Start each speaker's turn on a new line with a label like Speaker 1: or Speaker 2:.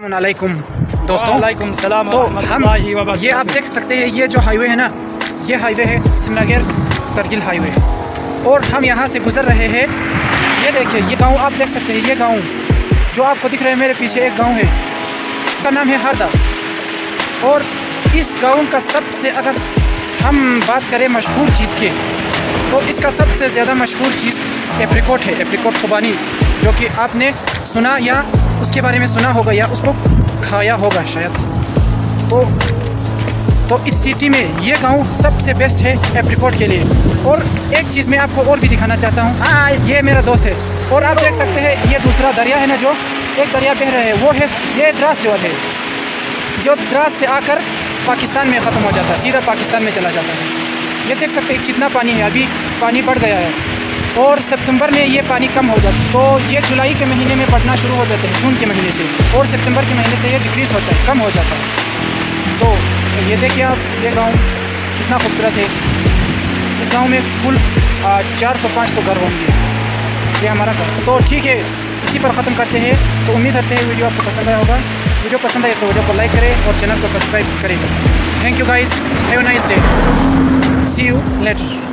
Speaker 1: वालेकुम दोस्तों
Speaker 2: वालेकुम सलाम
Speaker 1: तो हम ये आप देख सकते हैं ये जो हाईवे है ना ये हाईवे है श्रीनगर करगिल हाईवे। और हम यहाँ से गुज़र रहे हैं। ये देखिए ये गाँव आप देख सकते हैं ये गाँव जो आपको दिख रहे हैं मेरे पीछे एक गाँव है उसका नाम है हरदास। और इस गाँव का सबसे अगर हम बात करें मशहूर चीज़ के तो इसका सबसे ज़्यादा मशहूर चीज़ एप्रिकोट है एप्रिकोट खुबानी। जो कि आपने सुना या उसके बारे में सुना होगा या उसको खाया होगा शायद। तो तो इस सिटी में ये गाँव सबसे बेस्ट है एप्रिकोट के लिए। और एक चीज़ मैं आपको और भी दिखाना चाहता हूँ। ये मेरा दोस्त है। और आप देख सकते हैं ये दूसरा दरिया है ना जो एक दरिया बह रहा है वो है ये द्रास रिवर है। जो द्रास से आकर पाकिस्तान में ख़त्म हो जाता है सीधा पाकिस्तान में चला जाता है। ये देख सकते हैं कितना पानी है अभी पानी बढ़ गया है। और सितंबर में ये पानी कम हो जाता है। तो ये जुलाई के महीने में बढ़ना शुरू हो जाते हैं, जून के महीने से। और सितंबर के महीने से ये डिक्रीज़ होता है, कम हो जाता है। तो ये देखिए आप, ये गाँव कितना खूबसूरत है। इस गाँव में कुल चार सौ, पाँच सौ घर होंगे। ये हमारा घर। तो ठीक है, इसी पर ख़त्म करते हैं। तो उम्मीद करते हैं वीडियो आपको पसंद आया होगा। वीडियो पसंद आए तो वीडियो को लाइक करें और चैनल को सब्सक्राइब करेगा thank you guys have nice day see you later